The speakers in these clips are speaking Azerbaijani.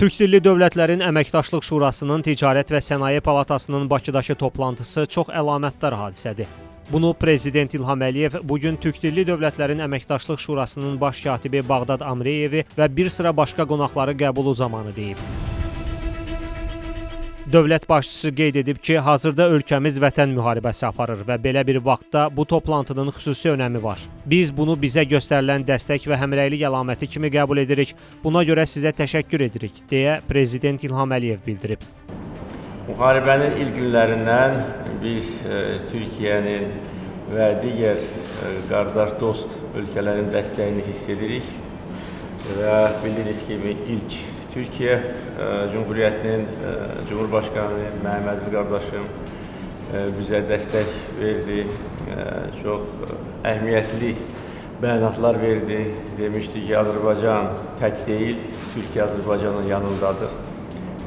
Türk dilli dövlətlərin Əməkdaşlıq Şurasının Ticarət və Sənaye Palatasının Bakıdakı toplantısı çox əlamətdar hadisədir. Bunu prezident İlham Əliyev bu gün Türk dilli dövlətlərin Əməkdaşlıq Şurasının baş katibi Bağdad Amreyevi və bir sıra başqa qonaqları qəbulu zamanı deyib. Dövlət başçısı qeyd edib ki, hazırda ölkəmiz vətən müharibəsi aparır və belə bir vaxtda bu toplantının xüsusi önəmi var. Biz bunu bizə göstərilən dəstək və həmrəylik əlaməti kimi qəbul edirik. Buna görə sizə təşəkkür edirik, deyə prezident İlham Əliyev bildirib. Müharibənin ilk günlərindən biz e, Türkiyənin və digər e, qardaş dost ölkələrin dəstəyini hiss edirik və bildiyiniz kimi ilk Türkiyə e, Cumhuriyyətinin e, Cumhurbaşqanı mənim əziz qardaşım e, bizə dəstək verdi. Çox əhəmiyyətli bəyanatlar verdi. Demişdi ki, Azərbaycan tək deyil, Türkiyə Azərbaycanın yanındadır.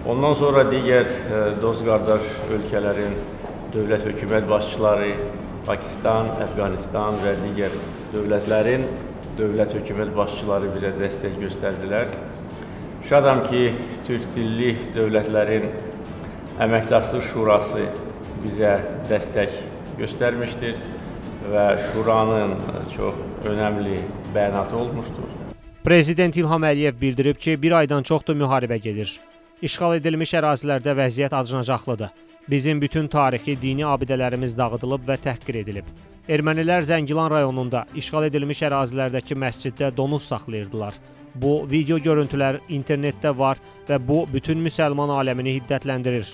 Ondan sonra digər dost qardaş ölkələrin dövlət hökumət başçıları, Pakistan, Əfqanistan və digər dövlətlərin dövlət hökumət başçıları bizə dəstək göstərdilər. Şadam ki, Türk dilli dövlətlərin Əməkdaşlıq Şurası bizə dəstək göstərmişdir və şuranın çox önəmli bəyanatı olmuşdur. Prezident İlham Əliyev bildirib ki, bir aydan çoxdur müharibə gedir. İşğal edilmiş ərazilərdə vəziyyət acınacaqlıdır. Bizim bütün tarixi, dini abidələrimiz dağıdılıb və təhqir edilib. Ermənilər Zəngilan rayonunda işğal edilmiş ərazilərdəki məsciddə donuz saxlayırdılar. Bu video görüntülər internetdə var və bu bütün müsəlman aləmini hiddətləndirir.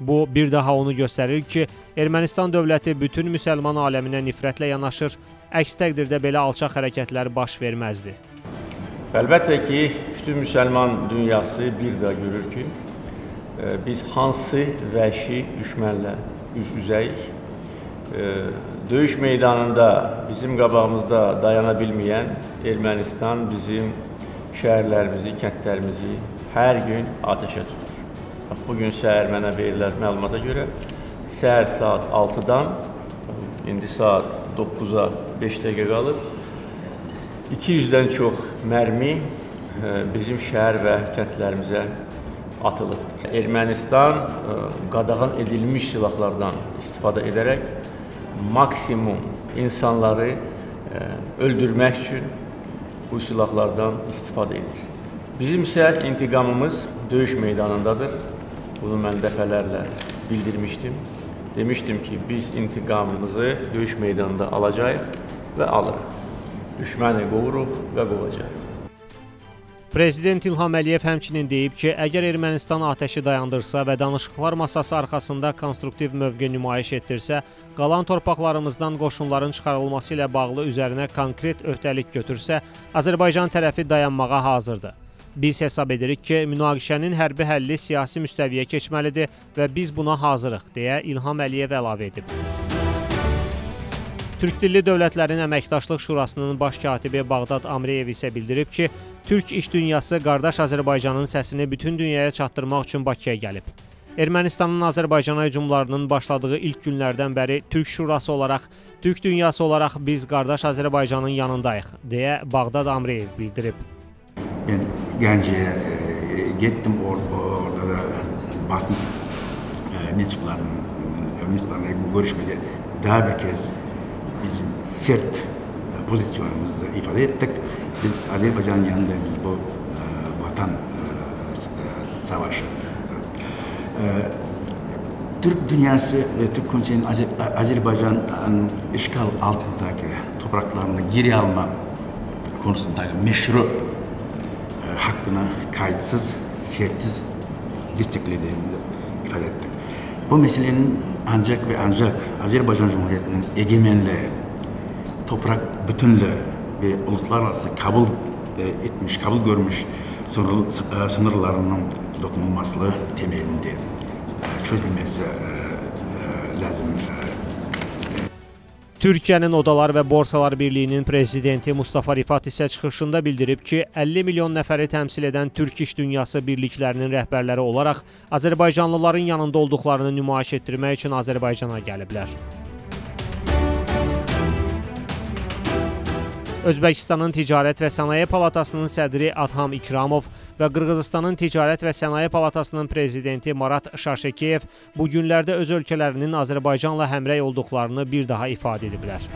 Bu bir daha onu göstərir ki, Ermənistan dövləti bütün müsəlman aləminə nifrətlə yanaşır, əks təqdirdə belə alçaq hərəkətlər baş verməzdi. Əlbəttə ki, bütün müsəlman dünyası bir də görür ki, e, biz hansı vəhşi düşmənlə üz-üzəyik. E, döyüş meydanında bizim qabağımızda dayana bilməyən Ermənistan bizim şəhərlərimizi, kəndlərimizi hər gün atəşə tutur. Bax, bugün səhər mənə verilən məlumata görə səhər saat 6-dan indi saat 9-a 5 dəqiqə qalıb 200-dən çox mərmi e, bizim şəhər və kəndlərimizə atılıb. Ermənistan e, qadağan edilmiş silahlardan istifadə edərək maksimum insanları e, öldürmək üçün bu silahlardan istifadə edir. Bizim isə intiqamımız döyüş meydanındadır. Bunu mən dəfələrlə bildirmişdim. Demişdim ki, biz intiqamımızı döyüş meydanında alacağıq və alırıq. Düşməni qovuruq və qovacağıq. Prezident İlham Əliyev həmçinin deyib ki, əgər Ermənistan atəşi dayandırsa və danışıqlar masası arxasında konstruktiv mövqe nümayiş etdirsə, qalan torpaqlarımızdan qoşunların çıxarılması ilə bağlı üzərinə konkret öhdəlik götürsə, Azərbaycan tərəfi dayanmağa hazırdır. Biz hesab edirik ki, münaqişənin hərbi həlli siyasi müstəviyə keçməlidir və biz buna hazırıq, deyə İlham Əliyev əlavə edib. Türk dilli dövlətlərin əməkdaşlıq şurasının baş katibi Bağdad Amreyev isə bildirib ki, Türk iş dünyası qardaş Azərbaycanın səsini bütün dünyaya çatdırmaq üçün Bakıya gəlib. Ermənistanın Azərbaycana hücumlarının başladığı ilk günlərdən bəri Türk Şurası olaraq, Türk dünyası olaraq biz qardaş Azərbaycanın yanındayıq, deyə Bağdad Amreyev bildirib. Ben Gəncəyə e, getdim, or orada da basın e, mensuplarının, mensuplarına görüşmede daha bir kez bizim sert e, pozisyonumuzu ifade ettik. Biz Azerbaycan'ın yanındayız bu e, vatan e, e savaşı. E, Türk dünyası ve Türk Konseyi'nin Azer Azerbaycan'ın işgal altındaki topraklarını geri alma konusundaki meşru e, hakkını kayıtsız, sertsiz desteklediğini ifade ettik. Bu meselenin ancak ve ancak Azerbaycan Cumhuriyeti'nin egemenliği, toprak bütünlüğü ve uluslararası kabul e, etmiş, kabul görmüş e, sınırlarının dokunulması temelinde e, çözülmesi lazım. Türkiyənin Odalar və Borsalar Birliyinin prezidenti Mustafa Rifat isə çıxışında bildirib ki, 50 milyon nəfəri təmsil edən Türk İş Dünyası birliklərinin rəhbərləri olaraq Azərbaycanlıların yanında olduqlarını nümayiş etdirmək üçün Azərbaycana gəliblər. Özbəkistanın Ticarət və Sənaye Palatasının sədri Adham İkramov və Qırğızıstanın Ticarət və Sənaye Palatasının prezidenti Marat Şaşekiyev bu günlərdə öz ölkələrinin Azərbaycanla həmrəy olduqlarını bir daha ifadə ediblər.